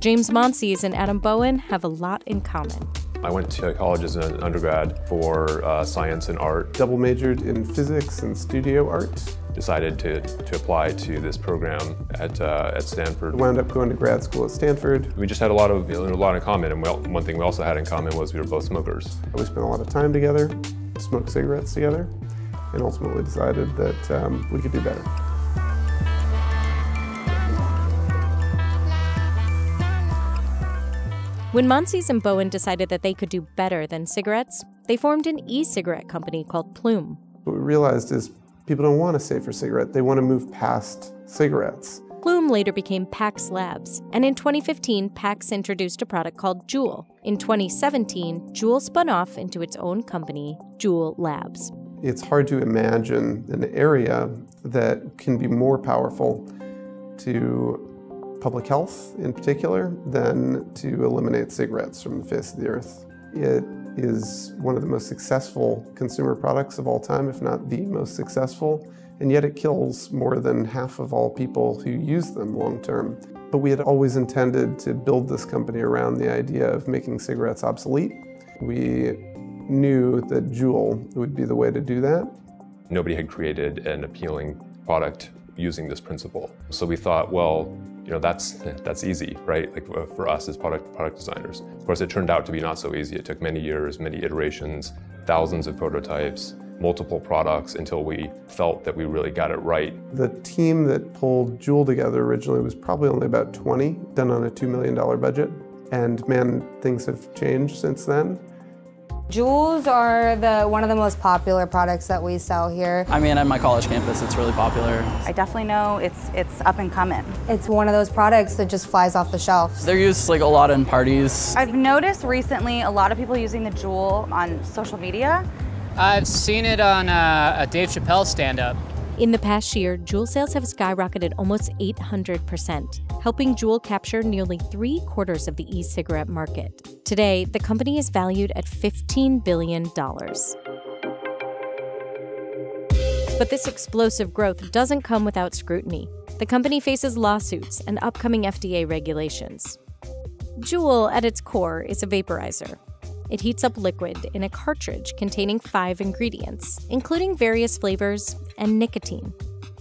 James Monsees and Adam Bowen have a lot in common. I went to college as an undergrad for uh, science and art. Double majored in physics and studio art. Decided to, to apply to this program at, uh, at Stanford. Wound up going to grad school at Stanford. We just had a lot of, you know, a lot in common, and we, one thing we also had in common was we were both smokers. We spent a lot of time together, smoked cigarettes together, and ultimately decided that um, we could do better. When Monsees and Bowen decided that they could do better than cigarettes, they formed an e cigarette company called Plume. What we realized is people don't want a safer cigarette, they want to move past cigarettes. Plume later became Pax Labs, and in 2015, Pax introduced a product called Juul. In 2017, Juul spun off into its own company, Juul Labs. It's hard to imagine an area that can be more powerful to public health in particular than to eliminate cigarettes from the face of the earth. It is one of the most successful consumer products of all time, if not the most successful, and yet it kills more than half of all people who use them long term. But we had always intended to build this company around the idea of making cigarettes obsolete. We knew that Juul would be the way to do that. Nobody had created an appealing product using this principle. So we thought, well, you know, that's that's easy, right? Like uh, for us as product product designers. Of course, it turned out to be not so easy. It took many years, many iterations, thousands of prototypes, multiple products until we felt that we really got it right. The team that pulled Juul together originally was probably only about 20, done on a $2 million budget. And man, things have changed since then. Juuls are the one of the most popular products that we sell here. I mean, at my college campus, it's really popular. I definitely know it's it's up and coming. It's one of those products that just flies off the shelves. They're used like a lot in parties. I've noticed recently a lot of people using the Juul on social media. I've seen it on uh, a Dave Chappelle stand-up. In the past year, Juul sales have skyrocketed almost 800%, helping Juul capture nearly three quarters of the e cigarette market. Today, the company is valued at $15 billion. But this explosive growth doesn't come without scrutiny. The company faces lawsuits and upcoming FDA regulations. Juul, at its core, is a vaporizer. It heats up liquid in a cartridge containing five ingredients, including various flavors and nicotine.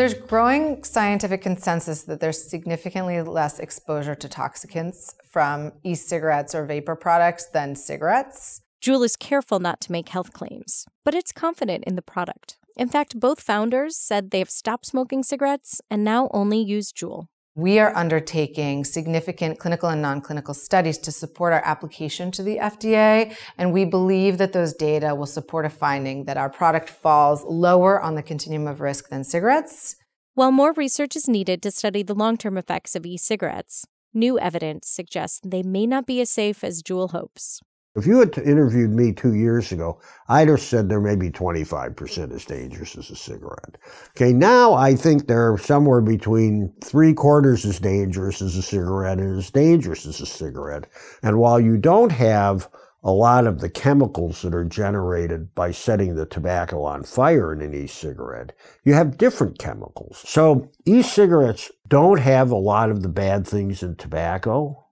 There's growing scientific consensus that there's significantly less exposure to toxicants from e cigarettes or vapor products than cigarettes. Juul is careful not to make health claims, but it's confident in the product. In fact, both founders said they have stopped smoking cigarettes and now only use Juul. We are undertaking significant clinical and non clinical studies to support our application to the FDA, and we believe that those data will support a finding that our product falls lower on the continuum of risk than cigarettes. While more research is needed to study the long term effects of e cigarettes, new evidence suggests they may not be as safe as Juul hopes. If you had interviewed me two years ago, I'd have said they're maybe 25% as dangerous as a cigarette. Okay, now I think they're somewhere between three quarters as dangerous as a cigarette and as dangerous as a cigarette. And while you don't have a lot of the chemicals that are generated by setting the tobacco on fire in an e-cigarette, you have different chemicals. So e-cigarettes don't have a lot of the bad things in tobacco.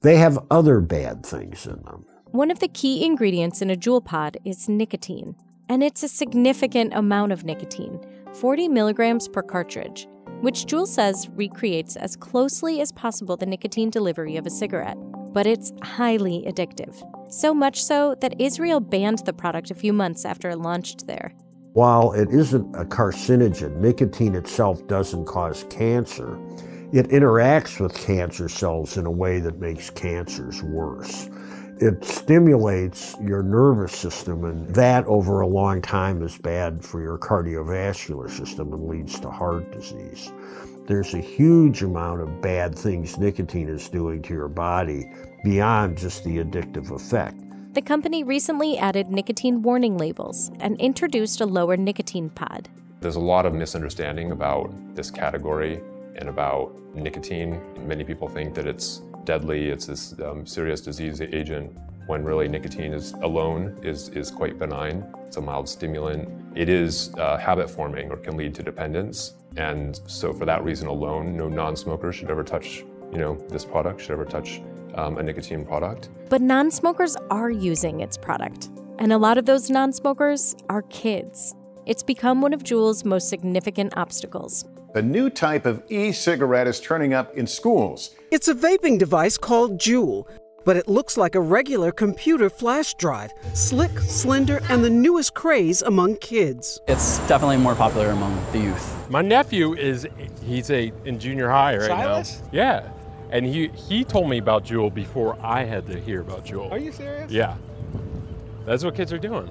They have other bad things in them. One of the key ingredients in a Juul pod is nicotine, and it's a significant amount of nicotine 40 milligrams per cartridge, which Juul says recreates as closely as possible the nicotine delivery of a cigarette. But it's highly addictive. So much so that Israel banned the product a few months after it launched there. While it isn't a carcinogen, nicotine itself doesn't cause cancer. It interacts with cancer cells in a way that makes cancers worse it stimulates your nervous system, and that over a long time is bad for your cardiovascular system and leads to heart disease. There's a huge amount of bad things nicotine is doing to your body beyond just the addictive effect. The company recently added nicotine warning labels and introduced a lower nicotine pod. There's a lot of misunderstanding about this category and about nicotine. Many people think that it's deadly, it's this um, serious disease agent, when really nicotine is alone is, is quite benign. It's a mild stimulant. It is uh, habit forming or can lead to dependence. And so for that reason alone, no non-smoker should ever touch you know, this product should ever touch um, a nicotine product. But non smokers are using its product. And a lot of those non smokers are kids. It's become one of Juul's most significant obstacles. A new type of e cigarette is turning up in schools. It's a vaping device called Juul, but it looks like a regular computer flash drive, slick, slender, and the newest craze among kids. It's definitely more popular among the youth. My nephew is he's a in junior high right Silas? now. Yeah. And he he told me about Juul before I had to hear about Juul. Are you serious? Yeah. That's what kids are doing.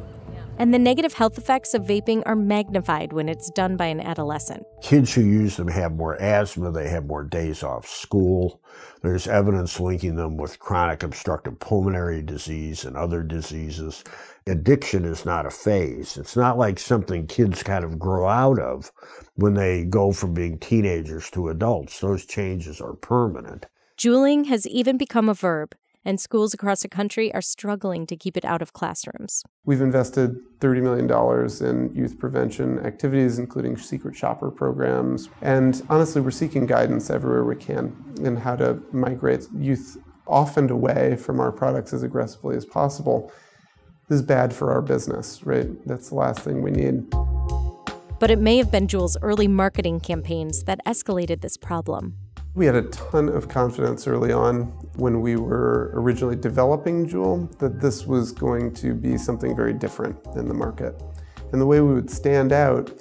And the negative health effects of vaping are magnified when it's done by an adolescent. Kids who use them have more asthma, they have more days off school. There's evidence linking them with chronic obstructive pulmonary disease and other diseases. Addiction is not a phase. It's not like something kids kind of grow out of when they go from being teenagers to adults. Those changes are permanent. Juuling has even become a verb, and schools across the country are struggling to keep it out of classrooms. We've invested $30 million in youth prevention activities, including secret shopper programs. And honestly, we're seeking guidance everywhere we can in how to migrate youth off and away from our products as aggressively as possible. This is bad for our business, right? That's the last thing we need. But it may have been Juul's early marketing campaigns that escalated this problem. We had a ton of confidence early on when we were originally developing Juul that this was going to be something very different in the market. And the way we would stand out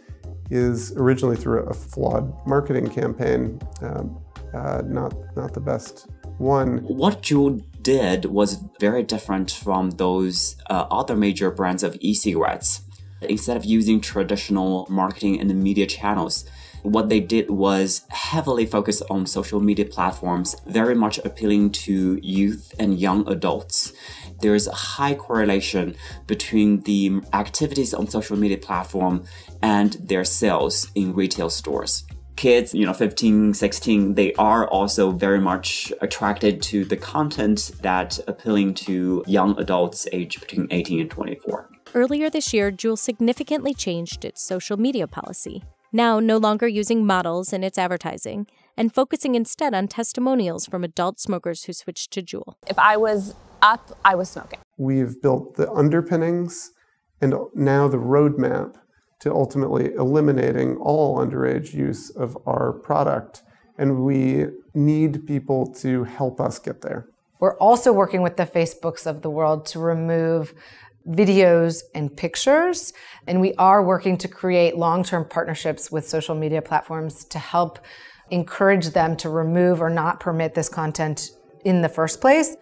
is originally through a flawed marketing campaign, um, uh, not, not the best one. What Juul did was very different from those uh, other major brands of e cigarettes. Instead of using traditional marketing and media channels, what they did was heavily focus on social media platforms, very much appealing to youth and young adults. There's a high correlation between the activities on social media platform and their sales in retail stores kids, you know, 15, 16, they are also very much attracted to the content that appealing to young adults aged between 18 and 24. Earlier this year, Juul significantly changed its social media policy now no longer using models in its advertising, and focusing instead on testimonials from adult smokers who switched to Juul. If I was up, I was smoking. We've built the underpinnings and now the roadmap to ultimately eliminating all underage use of our product. And we need people to help us get there. We're also working with the Facebooks of the world to remove videos and pictures. And we are working to create long term partnerships with social media platforms to help encourage them to remove or not permit this content in the first place.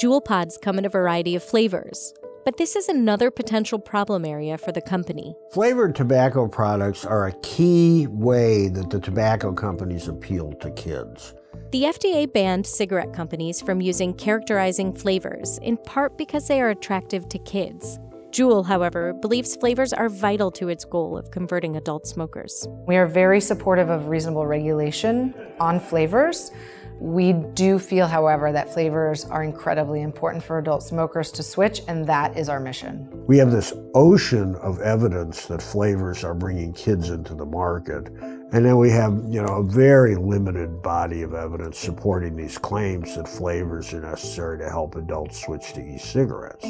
Juul pods come in a variety of flavors. But this is another potential problem area for the company. Flavored tobacco products are a key way that the tobacco companies appeal to kids. The FDA banned cigarette companies from using characterizing flavors, in part because they are attractive to kids. Juul, however, believes flavors are vital to its goal of converting adult smokers. We are very supportive of reasonable regulation on flavors. We do feel, however, that flavors are incredibly important for adult smokers to switch, and that is our mission. We have this ocean of evidence that flavors are bringing kids into the market. And then we have, you know, a very limited body of evidence supporting these claims that flavors are necessary to help adults switch to e-cigarettes.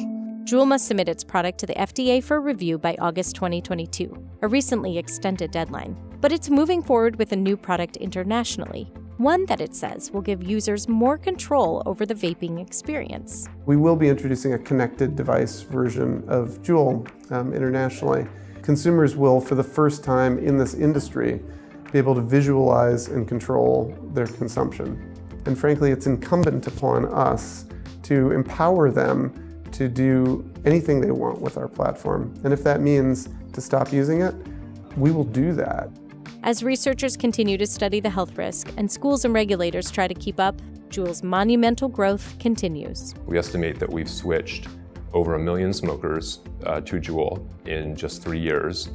Juul must submit its product to the FDA for review by August 2022, a recently extended deadline. But it's moving forward with a new product internationally, one that it says will give users more control over the vaping experience. We will be introducing a connected device version of Juul um, internationally. Consumers will, for the first time in this industry, be able to visualize and control their consumption. And frankly, it's incumbent upon us to empower them to do anything they want with our platform. And if that means to stop using it, we will do that. As researchers continue to study the health risk and schools and regulators try to keep up, Juul's monumental growth continues. We estimate that we've switched over a million smokers uh, to Juul in just three years,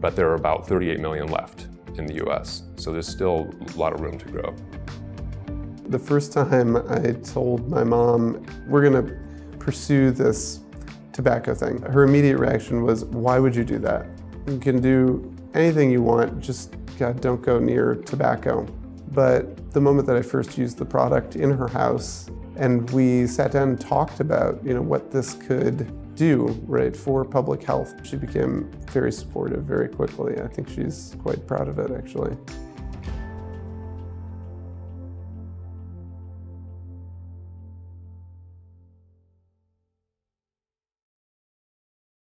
but there are about 38 million left in the US. So there's still a lot of room to grow. The first time I told my mom, we're going to pursue this tobacco thing, her immediate reaction was, Why would you do that? You can do anything you want, just God, don't go near tobacco. But the moment that I first used the product in her house and we sat down and talked about, you know, what this could do, right, for public health, she became very supportive very quickly. I think she's quite proud of it, actually.